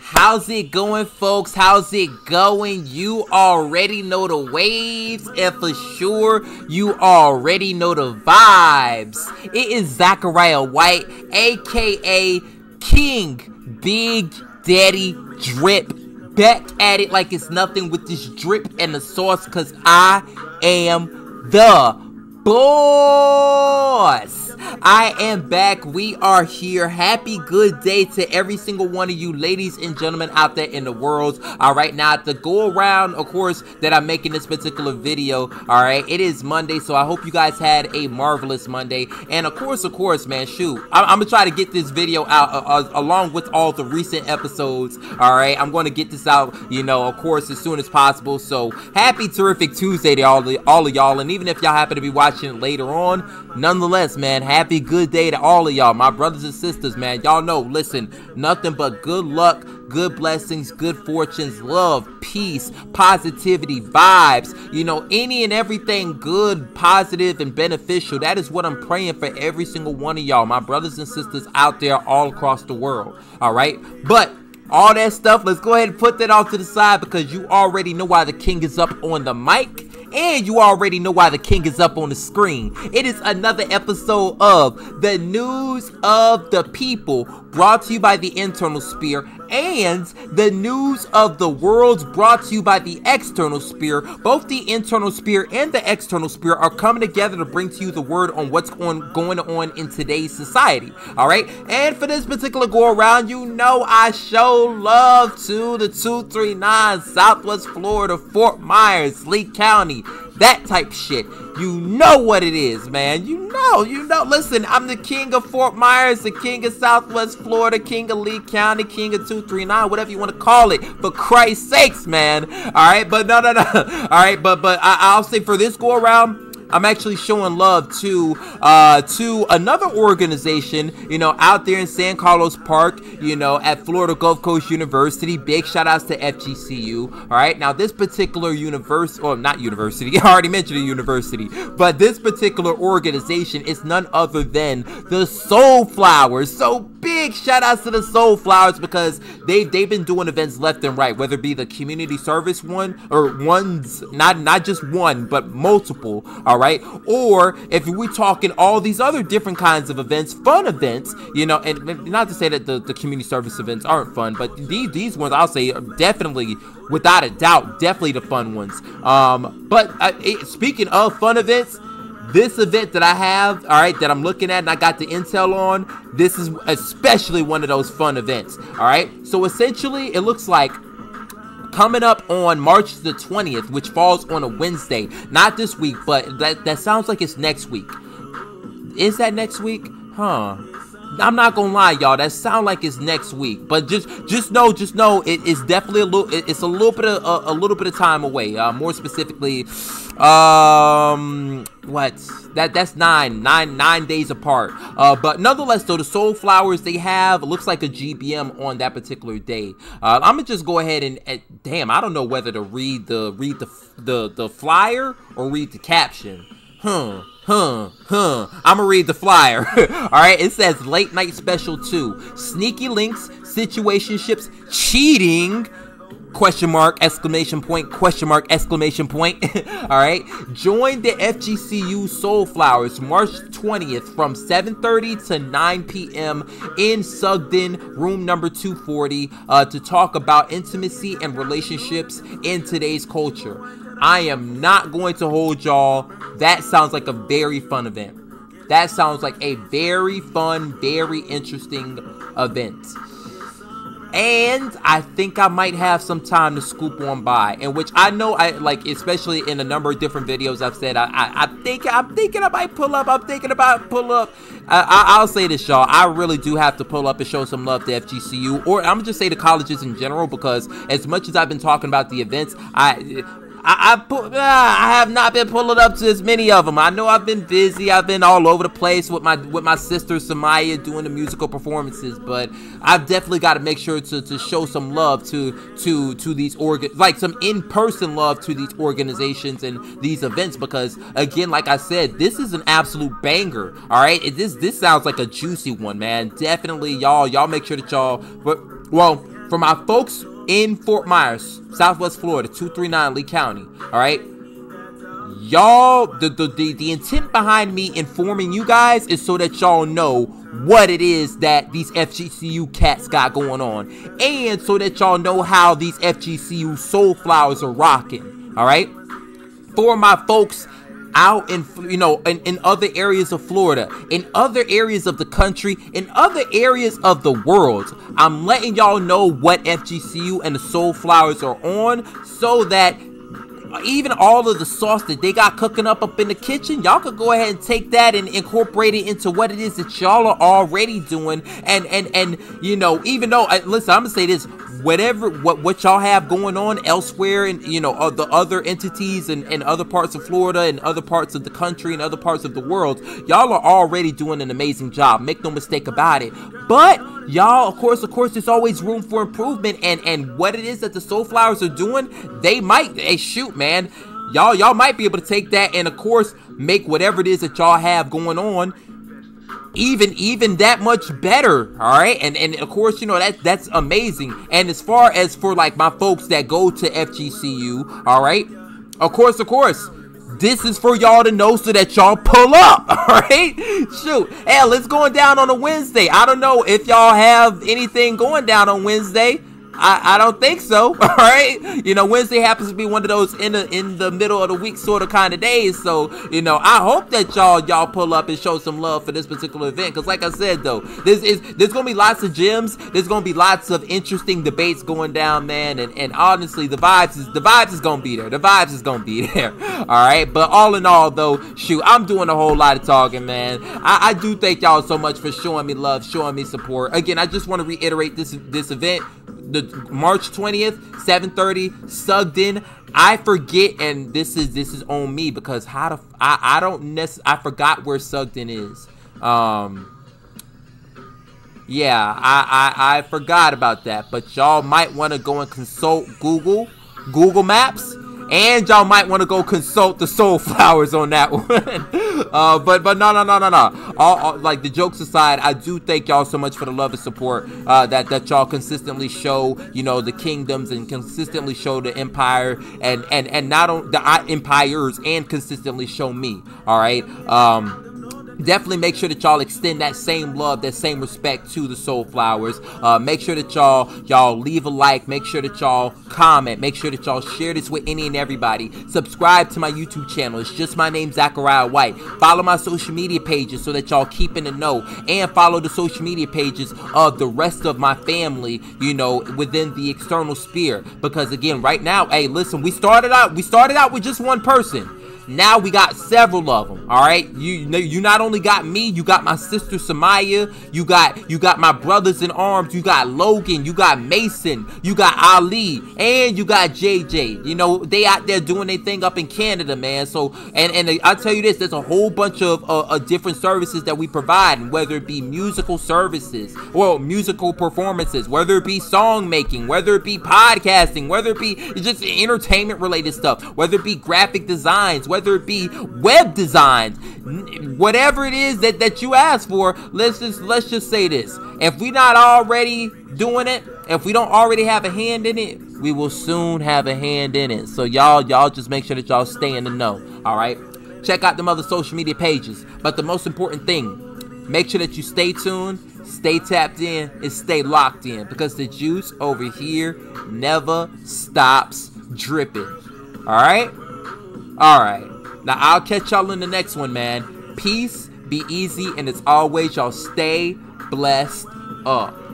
How's it going, folks? How's it going? You already know the waves, and for sure, you already know the vibes. It is Zachariah White, aka King Big Daddy Drip, back at it like it's nothing with this drip and the sauce, because I am the boss. I am back. We are here. Happy good day to every single one of you ladies and gentlemen out there in the world. All right, now to go around, of course, that I'm making this particular video. All right, it is Monday, so I hope you guys had a marvelous Monday. And of course, of course, man, shoot, I'm, I'm gonna try to get this video out uh, uh, along with all the recent episodes. All right, I'm gonna get this out, you know, of course, as soon as possible. So happy terrific Tuesday to all, the, all of y'all. And even if y'all happen to be watching it later on, nonetheless, man, happy good day to all of y'all, my brothers and sisters, man. Y'all know, listen, nothing but good luck, good blessings, good fortunes, love, peace, positivity, vibes, you know, any and everything good, positive, and beneficial. That is what I'm praying for every single one of y'all, my brothers and sisters out there all across the world. All right, but all that stuff, let's go ahead and put that off to the side because you already know why the king is up on the mic and you already know why the king is up on the screen. It is another episode of The News of the People, brought to you by the Internal Sphere, and The News of the Worlds, brought to you by the External Sphere. Both the Internal Sphere and the External Sphere are coming together to bring to you the word on what's on, going on in today's society. Alright? And for this particular go around, you know I show love to the 239 Southwest Florida, Fort Myers, Lee County that type shit. You know what it is, man. You know, you know. Listen, I'm the king of Fort Myers, the king of Southwest Florida, king of Lee County, king of 239, whatever you want to call it. For Christ's sakes, man. All right, but no, no, no. All right, but but I, I'll say for this go around. I'm actually showing love to uh, to another organization, you know, out there in San Carlos Park, you know, at Florida Gulf Coast University. Big shout outs to FGCU. All right, now this particular university, or not university, I already mentioned a university, but this particular organization is none other than the Soul Flowers. So big shout outs to the Soul Flowers because they've they've been doing events left and right, whether it be the community service one or ones, not not just one, but multiple. All right? Or if we're talking all these other different kinds of events, fun events, you know, and not to say that the, the community service events aren't fun, but these these ones I'll say are definitely, without a doubt, definitely the fun ones. Um, but uh, it, speaking of fun events, this event that I have, all right, that I'm looking at and I got the intel on, this is especially one of those fun events, all right? So essentially, it looks like coming up on March the 20th, which falls on a Wednesday. Not this week, but that, that sounds like it's next week. Is that next week? Huh. I'm not gonna lie, y'all. That sound like it's next week, but just just know, just know, it is definitely a little. It's a little bit of a, a little bit of time away. Uh, more specifically, um, what? That that's nine, nine, nine days apart. Uh, but nonetheless, though, the soul flowers they have looks like a GBM on that particular day. Uh, I'm gonna just go ahead and, damn, I don't know whether to read the read the the the flyer or read the caption. Huh huh, huh. I'm gonna read the flyer. All right, it says late night special two, sneaky links, situationships, cheating. Question mark, exclamation point, question mark, exclamation point. All right, join the FGCU Soul Flowers March 20th from 7:30 to 9 p.m. in Sugden, room number 240, uh, to talk about intimacy and relationships in today's culture. I am not going to hold y'all. That sounds like a very fun event. That sounds like a very fun, very interesting event. And I think I might have some time to scoop on by, in which I know I like, especially in a number of different videos I've said I, I, I think I'm thinking I might pull up. I'm thinking about pull up. I, will say this, y'all. I really do have to pull up and show some love to FGCU, or I'm just say the colleges in general, because as much as I've been talking about the events, I I, I, uh, I have not been pulling up to as many of them. I know I've been busy. I've been all over the place with my with my sister Samaya doing the musical performances, but I've definitely got to make sure to, to show some love to to to these organ like some in-person love to these organizations and these events because again, like I said, this is an absolute banger. All right, it, this this sounds like a juicy one, man. Definitely, y'all y'all make sure that y'all but well For my folks in Fort Myers, Southwest Florida, 239 Lee County, all right? Y'all, the, the, the, the intent behind me informing you guys is so that y'all know what it is that these FGCU cats got going on. And so that y'all know how these FGCU soul flowers are rocking. Alright? For my folks out in you know in, in other areas of Florida, in other areas of the country, in other areas of the world. I'm letting y'all know what FGCU and the Soul Flowers are on so that even all of the sauce that they got cooking up up in the kitchen, y'all could go ahead and take that and incorporate it into what it is that y'all are already doing. And and and you know, even though listen, I'm gonna say this: whatever what what y'all have going on elsewhere and you know uh, the other entities and, and other parts of Florida and other parts of the country and other parts of the world y'all are already doing an amazing job make no mistake about it but y'all of course of course there's always room for improvement and and what it is that the soul flowers are doing they might hey shoot man. Y'all y'all might be able to take that and of course make whatever it is that y'all have going on even even that much better all right? And and of course you know that that's amazing. And as far as for like my folks that go to fgcu all right? Of course of course this is for y'all to know so that y'all pull up all right shoot hell it's going down on a wednesday. I don't know if y'all have anything going down on wednesday I, I don't think so. All right, you know Wednesday happens to be one of those in the in the middle of the week sort of kind of days. So you know I hope that y'all y'all pull up and show some love for this particular event. Cause like I said though, this is there's gonna be lots of gems. There's gonna be lots of interesting debates going down, man. And and honestly, the vibes is the vibes is gonna be there. The vibes is gonna be there. All right. But all in all though, shoot, I'm doing a whole lot of talking, man. I, I do thank y'all so much for showing me love, showing me support. Again, I just want to reiterate this this event the March 20th, 7:30, Sugden. I forget, and this is this is on me because how to I I don't necessarily I forgot where Sugden is. Um. Yeah, I, I I forgot about that, but y'all might want to go and consult Google, Google Maps, and y'all might want to go consult the soul flowers on that one. uh, but but no no no no no. All, all, like the jokes aside, I do thank y'all so much for the love and support uh, that that y'all consistently show. You know the kingdoms and consistently show the empire and and and not on the empires and consistently show me. All right. Um definitely make sure that y'all extend that same love that same respect to the soul flowers. Uh, make sure that y'all y'all leave a like. Make sure that y'all comment. Make sure that y'all share this with any and everybody. Subscribe to my youtube channel. It's just my name zachariah white. Follow my social media pages so that y'all keep in the know and follow the social media pages of the rest of my family you know within the external sphere. Because again right now hey listen we started out we started out with just one person now we got several of them. All right, you you not only got me, you got my sister Samaya, you got you got my brothers in arms, you got Logan, you got Mason, you got Ali, and you got JJ. You know they out there doing their thing up in Canada, man. So and and I tell you this, there's a whole bunch of uh, uh, different services that we provide, whether it be musical services or musical performances, whether it be song making, whether it be podcasting, whether it be just entertainment related stuff, whether it be graphic designs, whether whether it be web designs, whatever it is that, that you ask for, let's just let's just say this. If we're not already doing it, if we don't already have a hand in it, we will soon have a hand in it. So y'all, y'all just make sure that y'all stay in the know. Alright? Check out them other social media pages. But the most important thing, make sure that you stay tuned, stay tapped in, and stay locked in. Because the juice over here never stops dripping. Alright? All right. Now I'll catch y'all in the next one, man. Peace, be easy, and as always, y'all stay blessed up.